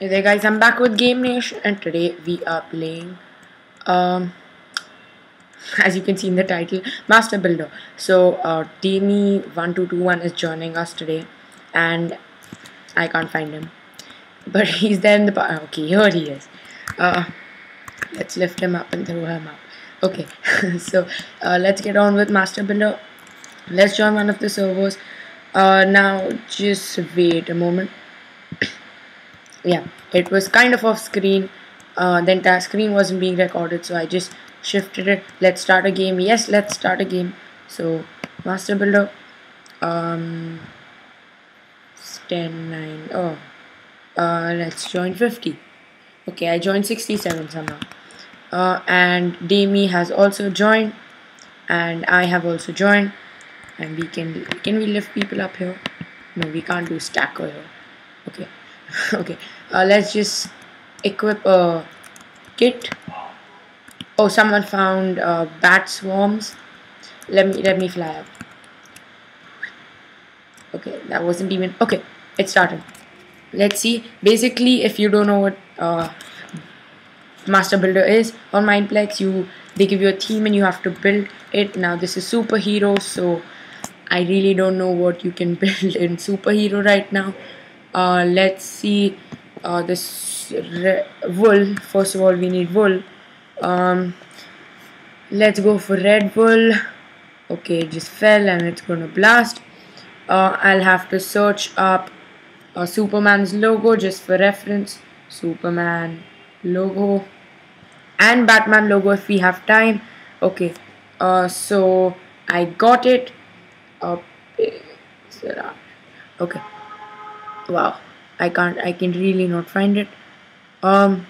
Hey there guys, I'm back with Game Nation and today we are playing um as you can see in the title, Master Builder. So uh Demi1221 is joining us today and I can't find him. But he's there in the okay, here he is. Uh let's lift him up and throw him up. Okay, so uh, let's get on with Master Builder. Let's join one of the servers. Uh now just wait a moment yeah it was kind of off screen. Uh, the entire screen wasn't being recorded so I just shifted it. Let's start a game. Yes let's start a game. So master builder um 10 9 oh uh, let's join 50 okay I joined 67 somehow. Uh, and Demi has also joined and I have also joined. And we can can we lift people up here? No we can't do stacker here. Okay okay. Uh, let's just equip a kit. Oh someone found uh, bat swarms. Let me let me fly up. Okay that wasn't even okay it started let's see basically if you don't know what uh, master builder is on mineplex you they give you a theme and you have to build it. Now this is superhero so i really don't know what you can build in superhero right now uh, let's see uh, this wool. First of all we need wool. Um, let's go for red wool. Okay it just fell and it's gonna blast. Uh, I'll have to search up uh, Superman's logo just for reference. Superman logo and Batman logo if we have time. Okay uh, so I got it. Uh, okay wow. I can't I can really not find it. Um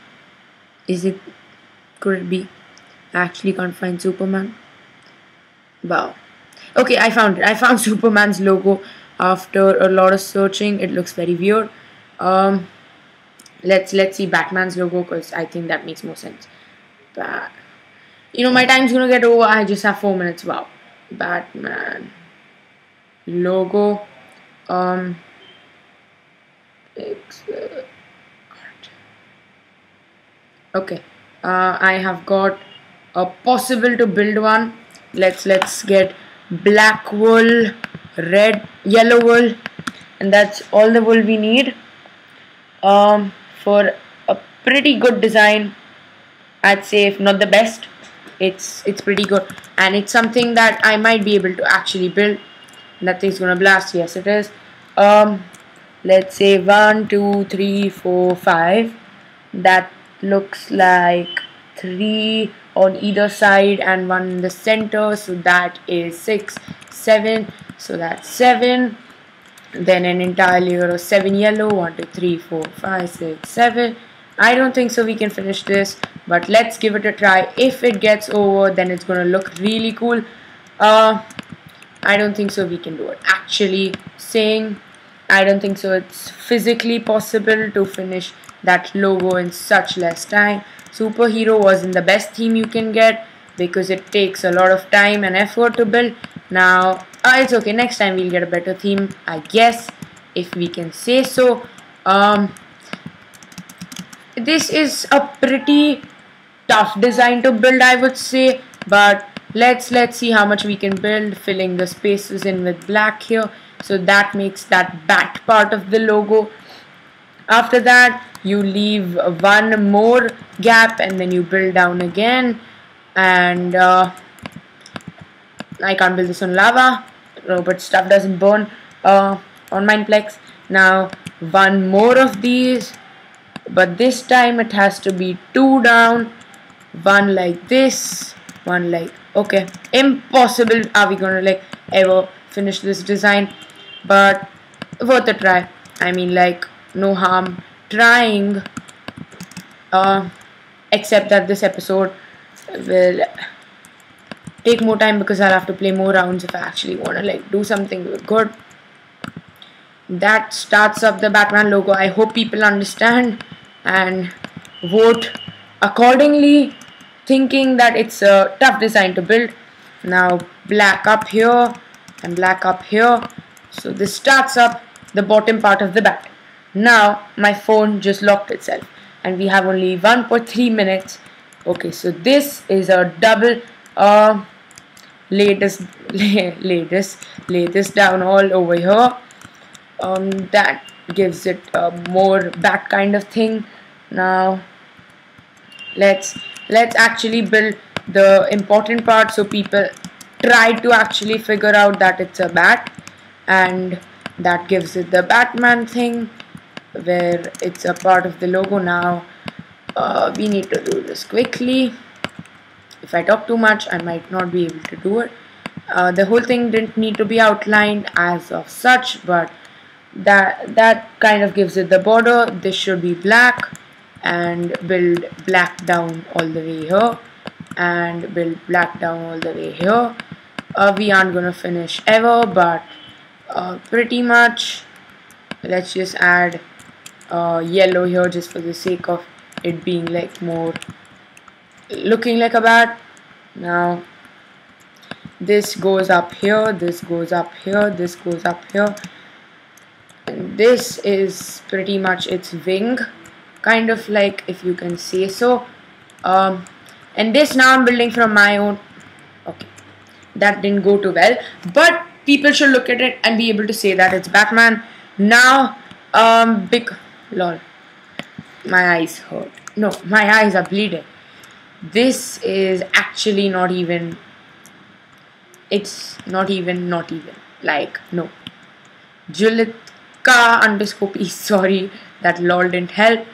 is it could it be? I actually can't find Superman. Wow. Okay I found it. I found Superman's logo after a lot of searching. It looks very weird. Um let's let's see Batman's logo because I think that makes more sense. But you know my time's gonna get over. I just have four minutes. Wow. Batman logo. Um okay. Uh, I have got a possible to build one. Let's let's get black wool red yellow wool and that's all the wool we need um, for a pretty good design. I'd say if not the best it's it's pretty good. And it's something that I might be able to actually build. Nothing's gonna blast. Yes it is. Um, let's say one two three four five. That looks like three on either side and one in the center. So that is six seven. So that's seven. Then an entire layer of seven yellow. One two three four five six seven. I don't think so we can finish this but let's give it a try. If it gets over then it's gonna look really cool. Uh I don't think so we can do it. Actually saying I don't think so it's physically possible to finish that logo in such less time. Superhero wasn't the best theme you can get because it takes a lot of time and effort to build. Now, uh, it's okay. Next time we'll get a better theme, I guess, if we can say so. Um, this is a pretty tough design to build, I would say, but let's let's see how much we can build, filling the spaces in with black here so that makes that bat part of the logo. After that you leave one more gap and then you build down again. And uh, I can't build this on lava. But stuff doesn't burn uh, on Mineplex now one more of these. But this time it has to be two down. One like this one like okay. Impossible are we gonna like ever finish this design but worth a try. I mean like no harm trying. Uh, except that this episode will take more time because I'll have to play more rounds if I actually want to like do something good. That starts up the Batman logo. I hope people understand and vote accordingly thinking that it's a tough design to build. Now black up here and black up here. So this starts up the bottom part of the bat. now my phone just locked itself and we have only 1.3 minutes. Okay so this is a double uh lay this lay, this lay this down all over here. Um that gives it a more back kind of thing. Now let's let's actually build the important part so people try to actually figure out that it's a bat and that gives it the Batman thing where it's a part of the logo. Now uh, we need to do this quickly. If I talk too much I might not be able to do it. Uh, the whole thing didn't need to be outlined as of such but that that kind of gives it the border. This should be black and build black down all the way here and build black down all the way here. Uh, we aren't gonna finish ever but uh, pretty much let's just add uh, yellow here just for the sake of it being like more looking like a bat. Now this goes up here this goes up here this goes up here. And this is pretty much its wing kind of like if you can say so. Um, and this now I'm building from my own okay that didn't go too well. But people should look at it and be able to say that it's Batman now um big lol my eyes hurt. No my eyes are bleeding. This is actually not even it's not even not even like no. Julitka underscore p sorry that lol didn't help.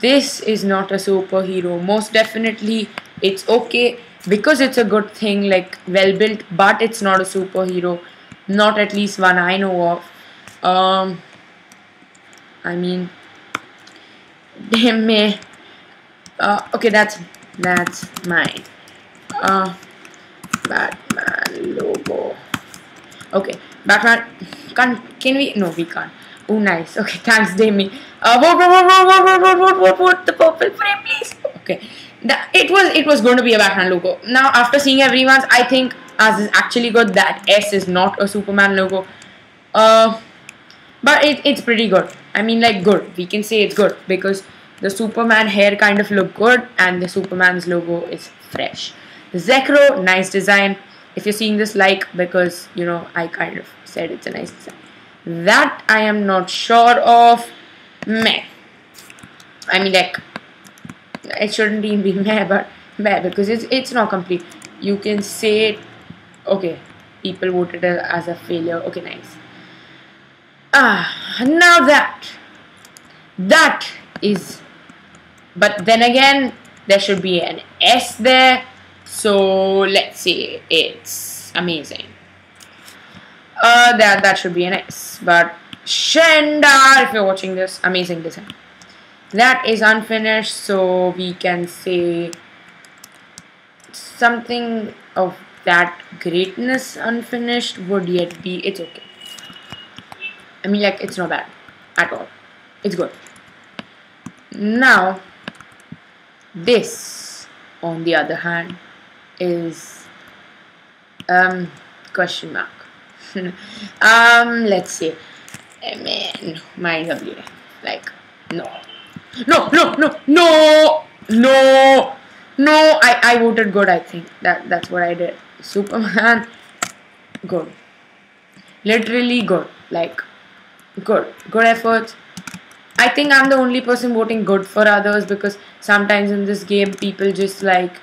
This is not a superhero most definitely it's okay because it's a good thing like well built but it's not a superhero not at least one I know of um I mean damn me uh, okay that's that's mine uh Batman logo okay Batman can can we no we can't oh nice okay thanks Demi uh what what what what what what what what what the purple frame please okay it was it was going to be a Batman logo. Now after seeing everyone's, I think as is actually good that S is not a Superman logo. Uh, but it, it's pretty good. I mean like good. We can say it's good because the Superman hair kind of look good and the Superman's logo is fresh. Zekro, nice design. If you're seeing this, like because you know I kind of said it's a nice design. That I am not sure of. Meh. I mean like it shouldn't even be meh but meh because it's it's not complete. You can say it okay people voted as a failure. Okay nice. Ah now that that is but then again there should be an s there. So let's see it's amazing. Uh that that should be an s. But Shenda, if you're watching this amazing design that is unfinished so we can say something of that greatness unfinished would yet be it's okay. I mean like it's not bad at all. It's good. Now this on the other hand is um question mark. Um let's see. I mean my W like no no, no, no, no, no, no. I, I voted good. I think that that's what I did. Superman, good. Literally good. Like good, good efforts. I think I'm the only person voting good for others because sometimes in this game people just like,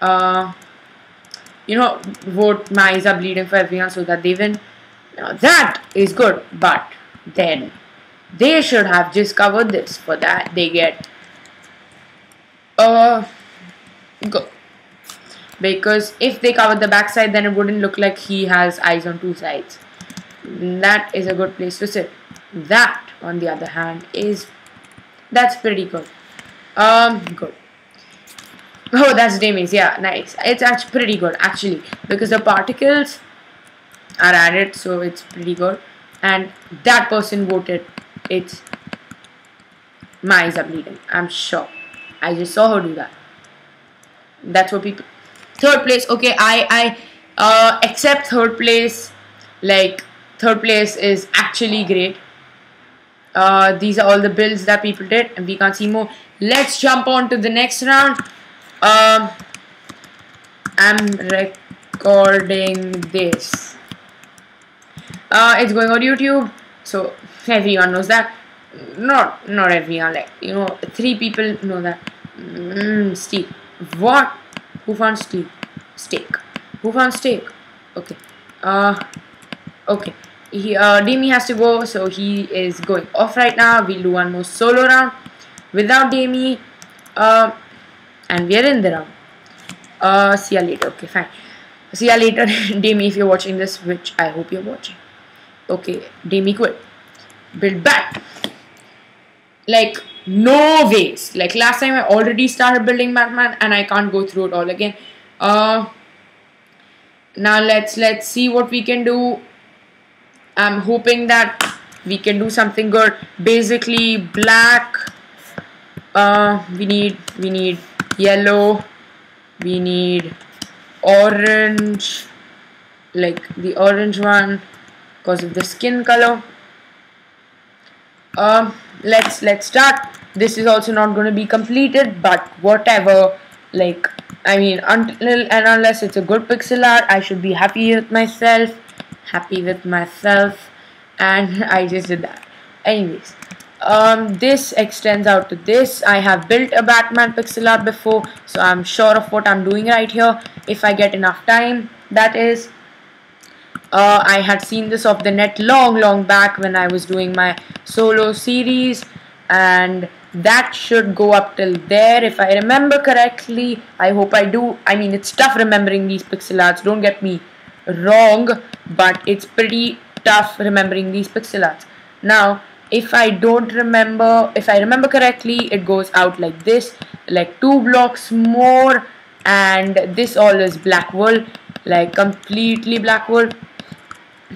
uh, you know, vote my eyes are bleeding for everyone so that they win. Now that is good, but then they should have just covered this. For that, they get uh go because if they cover the backside, then it wouldn't look like he has eyes on two sides. That is a good place to sit. That, on the other hand, is that's pretty good. Um, good. Oh, that's Demi's. Yeah, nice. It's actually pretty good, actually, because the particles are added, so it's pretty good. And that person voted it's my is bleeding. I'm sure. I just saw her do that. That's what people. Third place. Okay, I I uh, accept third place. Like third place is actually great. uh, these are all the builds that people did and we can't see more let's jump on to the next round um, I'm recording this uh, it's going on YouTube so everyone knows that. Not not everyone like you know three people know that. Mm, Steve what? Who found Steve steak. Who found steak? Okay. Uh okay. He uh Demi has to go so he is going off right now. We'll do one more solo round. Without Demi uh and we're in the round. Uh see you later. Okay fine. See you later Demi if you're watching this which I hope you're watching okay Demi quit build back. Like no ways. Like last time I already started building Batman and I can't go through it all again. Uh now let's let's see what we can do. I'm hoping that we can do something good. Basically black uh we need we need yellow we need orange like the orange one because of the skin color. Um let's let's start. This is also not going to be completed but whatever like I mean until and unless it's a good pixel art I should be happy with myself happy with myself and I just did that. Anyways um, this extends out to this. I have built a Batman pixel art before so I'm sure of what I'm doing right here. If I get enough time that is uh, I had seen this off the net long long back when I was doing my solo series. And that should go up till there. If I remember correctly I hope I do. I mean it's tough remembering these pixel arts. Don't get me wrong but it's pretty tough remembering these pixel arts. Now if I don't remember if I remember correctly it goes out like this like two blocks more and this all is black wool like completely black wool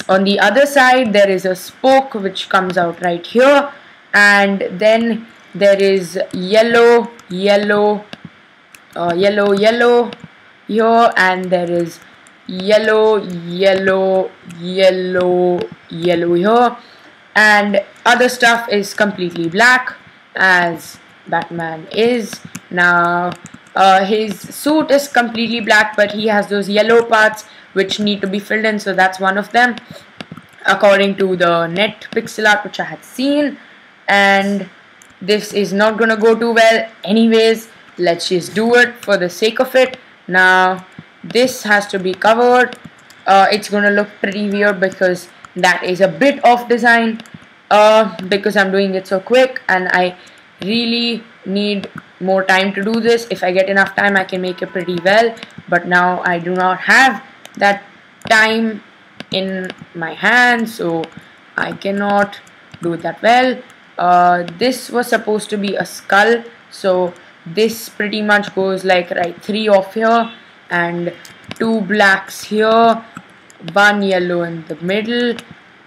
on the other side there is a spoke which comes out right here. And then there is yellow yellow uh, yellow yellow here. And there is yellow yellow yellow yellow here. And other stuff is completely black as Batman is. Now uh, his suit is completely black but he has those yellow parts which need to be filled in. So that's one of them according to the net pixel art which I had seen. And this is not gonna go too well anyways. Let's just do it for the sake of it. Now this has to be covered. Uh, it's gonna look pretty weird because that is a bit off design uh, because I'm doing it so quick and I really need more time to do this. If I get enough time I can make it pretty well. But now I do not have that time in my hand so I cannot do that well. Uh, this was supposed to be a skull so this pretty much goes like right three off here and two blacks here one yellow in the middle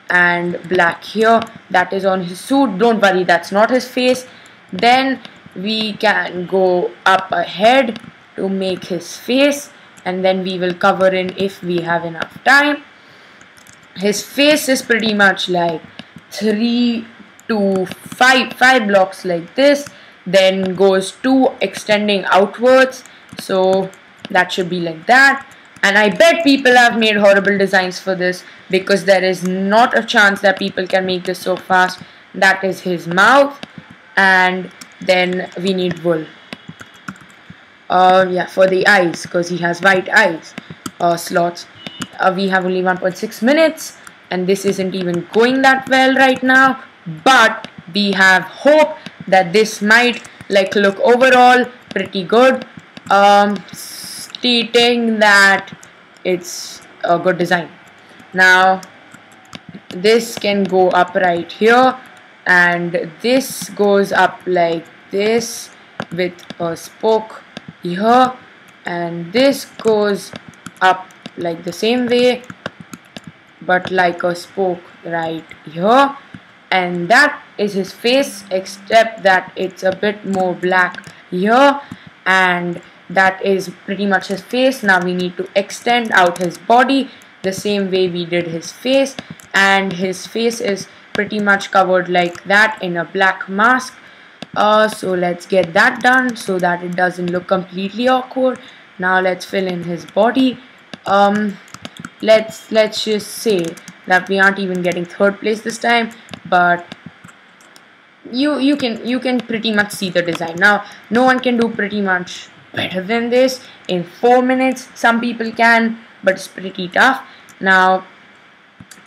and black here. That is on his suit. Don't worry that's not his face. Then we can go up ahead to make his face and then we will cover in if we have enough time. His face is pretty much like three to five five blocks like this then goes two extending outwards. So that should be like that. And I bet people have made horrible designs for this because there is not a chance that people can make this so fast. That is his mouth. And then we need wool uh, yeah for the eyes because he has white eyes uh, slots. Uh, we have only 1.6 minutes and this isn't even going that well right now but we have hope that this might like look overall pretty good. Um, stating that it's a good design. Now this can go up right here and this goes up like this with a spoke here and this goes up like the same way but like a spoke right? Here and that is his face except that it's a bit more black. Here and that is pretty much his face. Now we need to extend out his body the same way we did his face. And his face is pretty much covered like that in a black mask uh, so let's get that done so that it doesn't look completely awkward. Now let's fill in his body. Um, let's let's just say that we aren't even getting third place this time but you you can you can pretty much see the design. Now no one can do pretty much better than this. In four minutes some people can but it's pretty tough. Now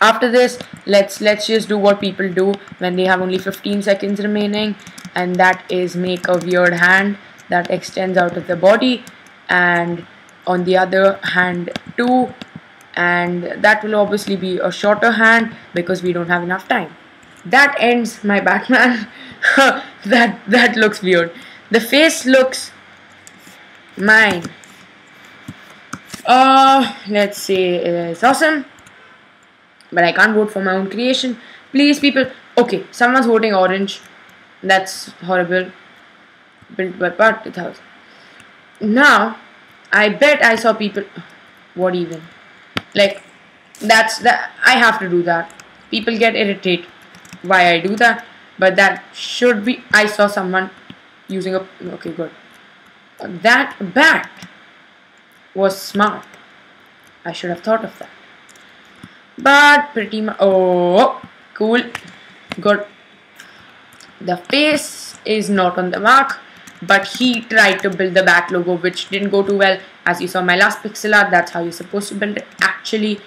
after this let's let's just do what people do when they have only 15 seconds remaining and that is make a weird hand that extends out of the body and on the other hand too and that will obviously be a shorter hand because we don't have enough time. That ends my Batman. That that looks weird. The face looks mine. Uh let's see it's awesome but I can't vote for my own creation. Please people. Okay someone's voting orange. That's horrible. Built by Parth2000 now I bet I saw people what even? Like that's that I have to do that. People get irritated why I do that but that should be I saw someone using a okay good. That bat was smart. I should have thought of that but pretty much oh cool. Good. The face is not on the mark but he tried to build the bat logo which didn't go too well. As you saw my last pixel art that's how you're supposed to build it. Actually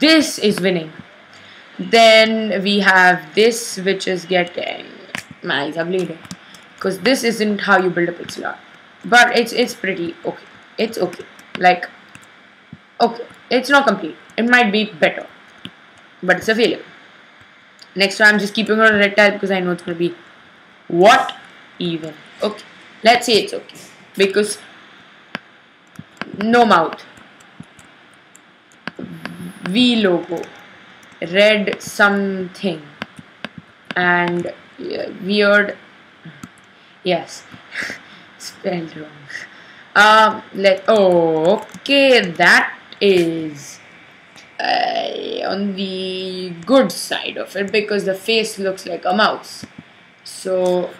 this is winning. Then we have this which is getting my eyes are bleeding because this isn't how you build a pixel art. But it's it's pretty okay. It's okay. Like okay. It's not complete it might be better but it's a failure. Next time I'm just keeping on a red tile because I know it's gonna be what even? Okay let's say it's okay because no mouth. V logo red something and weird yes spelled wrong. Um let oh okay that is uh, on the good side of it because the face looks like a mouse. So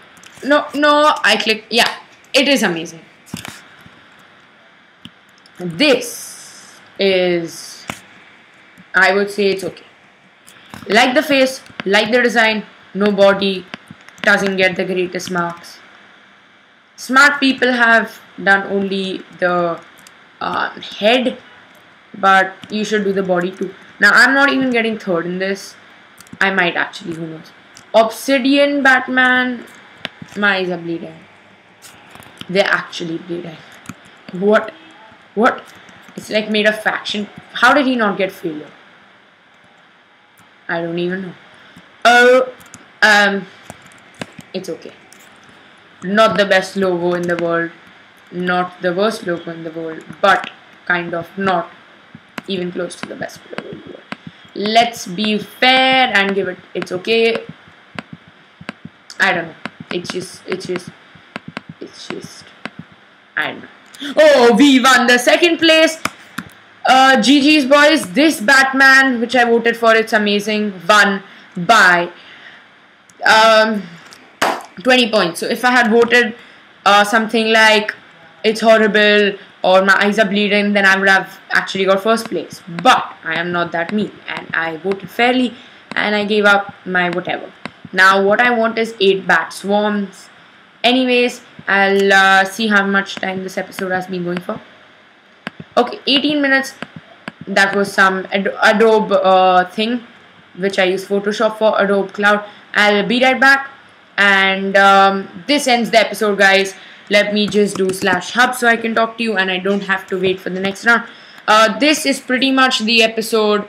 no no I click yeah it is amazing. This is I would say it's okay. Like the face like the design no body doesn't get the greatest marks. Smart people have done only the uh, head but you should do the body too. Now I'm not even getting third in this. I might actually who knows? Obsidian Batman my eyes are bleeding they're actually bleeding what what? It's like made of faction. How did he not get failure? I don't even know. Oh um it's okay. Not the best logo in the world. Not the worst logo in the world but kind of not even close to the best player let's be fair and give it it's okay. I don't know. It's just it's just it's just I don't know. Oh we won the second place. Uh, GG's boys this Batman which I voted for it's amazing won by um 20 points. So if I had voted uh, something like it's horrible or my eyes are bleeding then I would have actually got first place. But I am not that mean and I voted fairly and I gave up my whatever. Now what I want is 8 bat swarms. Anyways I'll uh, see how much time this episode has been going for. Okay 18 minutes. That was some Ad Adobe uh, thing which I use Photoshop for Adobe Cloud. I'll be right back. And um, this ends the episode guys let me just do slash hub so I can talk to you and I don't have to wait for the next round. Uh, this is pretty much the episode.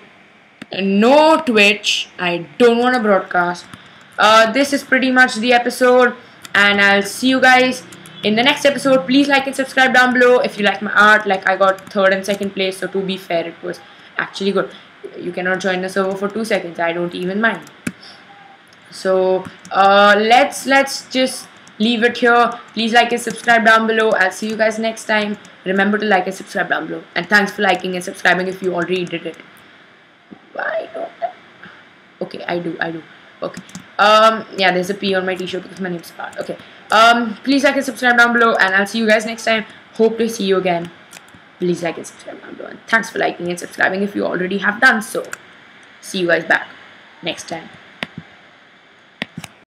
No Twitch. I don't want to broadcast. Uh, this is pretty much the episode and I'll see you guys in the next episode. Please like and subscribe down below. If you like my art like I got third and second place so to be fair it was actually good. You cannot join the server for two seconds. I don't even mind. So uh, let's let's just leave it here please like and subscribe down below I'll see you guys next time remember to like and subscribe down below and thanks for liking and subscribing if you already did it why don't I Okay, I do, I do. Okay. Um, yeah, there's a P on my t-shirt because my name's Parth. Okay. Um, please like and subscribe down below, and I'll see you guys next time. Hope to see you again. Please like and subscribe down below, and thanks for liking and subscribing if you already have done so. See you guys back next time.